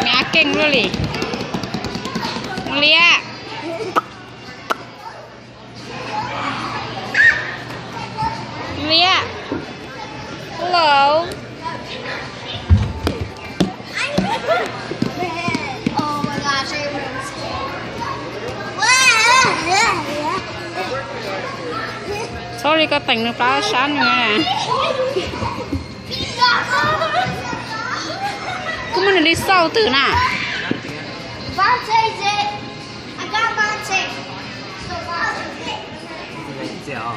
Ngaceng lu li. Ngeliat. Sorry có tình nó phá sáng nha nè Cứ muốn đi sau từ nè Vontae's it. I got Vontae. So Vontae. 脚，